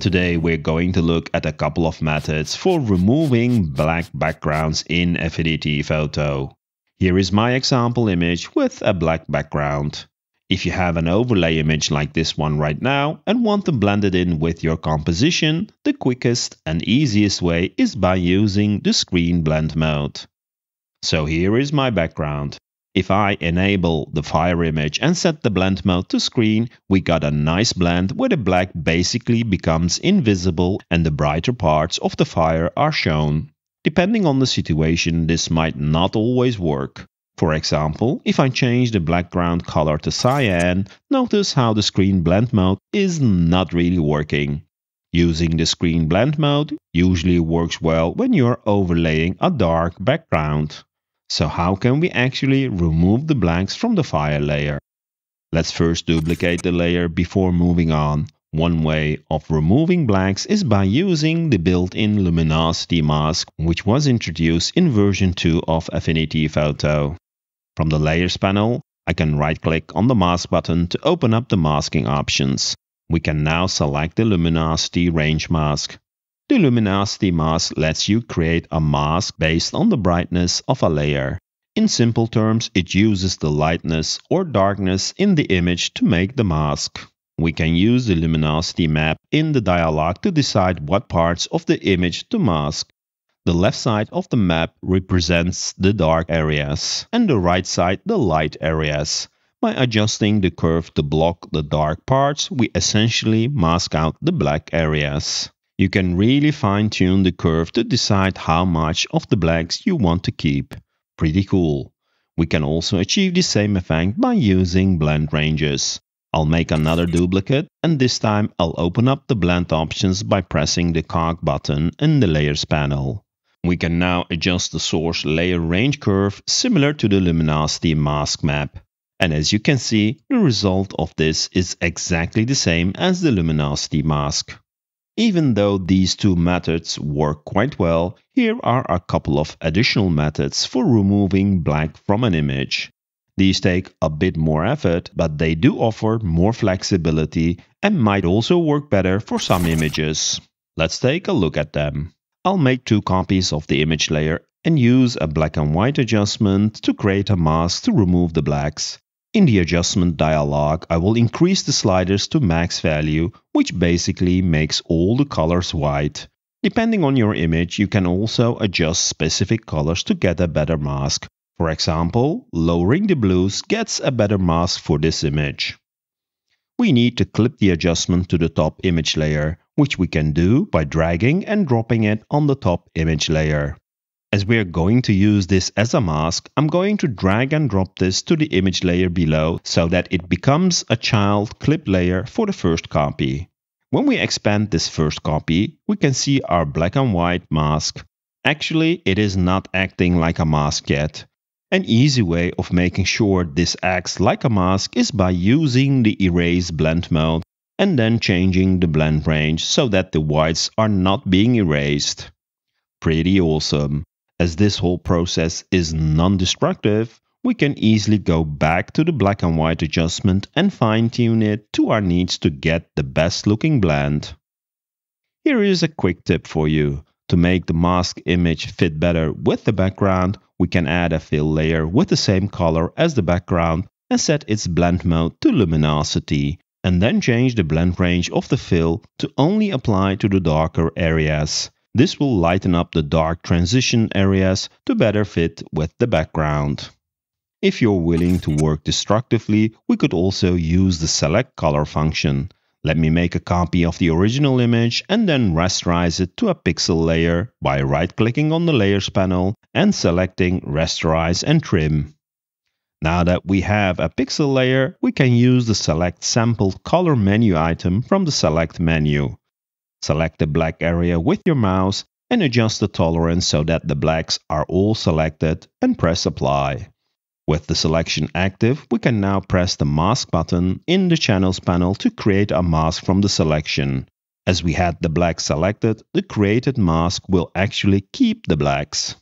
Today we're going to look at a couple of methods for removing black backgrounds in Affinity Photo. Here is my example image with a black background. If you have an overlay image like this one right now and want to blend it in with your composition, the quickest and easiest way is by using the screen blend mode. So here is my background. If I enable the fire image and set the blend mode to screen, we got a nice blend where the black basically becomes invisible and the brighter parts of the fire are shown. Depending on the situation, this might not always work. For example, if I change the background color to cyan, notice how the screen blend mode is not really working. Using the screen blend mode usually works well when you're overlaying a dark background. So how can we actually remove the blanks from the fire layer? Let's first duplicate the layer before moving on. One way of removing blanks is by using the built-in luminosity mask, which was introduced in version 2 of Affinity Photo. From the Layers panel, I can right-click on the mask button to open up the masking options. We can now select the luminosity range mask. The luminosity mask lets you create a mask based on the brightness of a layer. In simple terms, it uses the lightness or darkness in the image to make the mask. We can use the luminosity map in the dialog to decide what parts of the image to mask. The left side of the map represents the dark areas and the right side the light areas. By adjusting the curve to block the dark parts, we essentially mask out the black areas. You can really fine tune the curve to decide how much of the blacks you want to keep. Pretty cool. We can also achieve the same effect by using blend ranges. I'll make another duplicate and this time I'll open up the blend options by pressing the cog button in the layers panel. We can now adjust the source layer range curve similar to the luminosity mask map. And as you can see, the result of this is exactly the same as the luminosity mask. Even though these two methods work quite well, here are a couple of additional methods for removing black from an image. These take a bit more effort, but they do offer more flexibility and might also work better for some images. Let's take a look at them. I'll make two copies of the image layer and use a black and white adjustment to create a mask to remove the blacks. In the adjustment dialog, I will increase the sliders to max value, which basically makes all the colors white. Depending on your image, you can also adjust specific colors to get a better mask. For example, lowering the blues gets a better mask for this image. We need to clip the adjustment to the top image layer, which we can do by dragging and dropping it on the top image layer. As we are going to use this as a mask, I'm going to drag and drop this to the image layer below so that it becomes a child clip layer for the first copy. When we expand this first copy, we can see our black and white mask. Actually, it is not acting like a mask yet. An easy way of making sure this acts like a mask is by using the erase blend mode and then changing the blend range so that the whites are not being erased. Pretty awesome. As this whole process is non-destructive, we can easily go back to the black and white adjustment and fine-tune it to our needs to get the best looking blend. Here is a quick tip for you. To make the mask image fit better with the background, we can add a fill layer with the same color as the background and set its blend mode to luminosity, and then change the blend range of the fill to only apply to the darker areas. This will lighten up the dark transition areas to better fit with the background. If you're willing to work destructively, we could also use the select color function. Let me make a copy of the original image and then rasterize it to a pixel layer by right-clicking on the Layers panel and selecting Rasterize and Trim. Now that we have a pixel layer, we can use the Select Sampled Color menu item from the Select menu. Select the black area with your mouse and adjust the tolerance so that the blacks are all selected and press apply. With the selection active, we can now press the mask button in the channels panel to create a mask from the selection. As we had the black selected, the created mask will actually keep the blacks.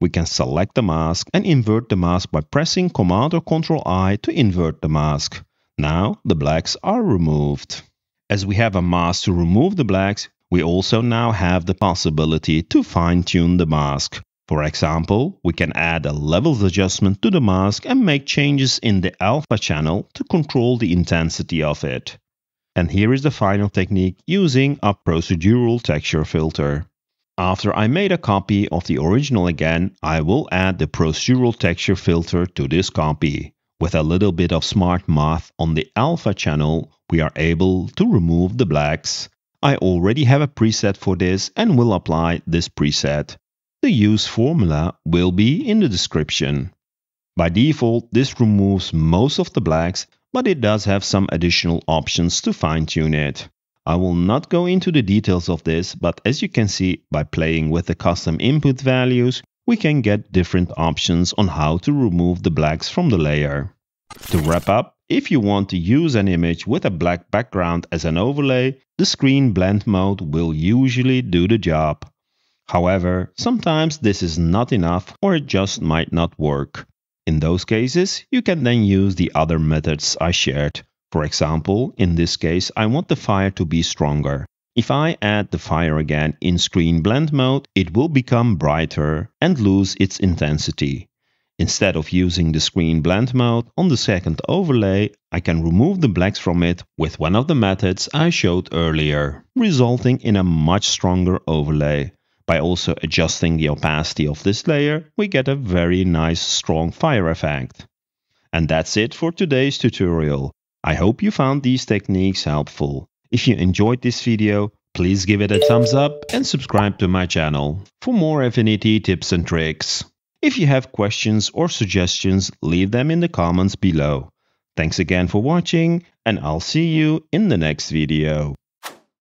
We can select the mask and invert the mask by pressing Command or Ctrl I to invert the mask. Now the blacks are removed. As we have a mask to remove the blacks, we also now have the possibility to fine-tune the mask. For example, we can add a levels adjustment to the mask and make changes in the alpha channel to control the intensity of it. And here is the final technique using a procedural texture filter. After I made a copy of the original again, I will add the procedural texture filter to this copy. With a little bit of smart math on the alpha channel, we are able to remove the blacks. I already have a preset for this and will apply this preset. The use formula will be in the description. By default, this removes most of the blacks, but it does have some additional options to fine-tune it. I will not go into the details of this, but as you can see, by playing with the custom input values, we can get different options on how to remove the blacks from the layer. To wrap up, if you want to use an image with a black background as an overlay, the screen blend mode will usually do the job. However, sometimes this is not enough or it just might not work. In those cases, you can then use the other methods I shared. For example, in this case, I want the fire to be stronger. If I add the fire again in screen blend mode, it will become brighter and lose its intensity. Instead of using the screen blend mode on the second overlay, I can remove the blacks from it with one of the methods I showed earlier, resulting in a much stronger overlay. By also adjusting the opacity of this layer, we get a very nice strong fire effect. And that's it for today's tutorial. I hope you found these techniques helpful. If you enjoyed this video, please give it a thumbs up and subscribe to my channel for more Affinity tips and tricks. If you have questions or suggestions, leave them in the comments below. Thanks again for watching and I'll see you in the next video.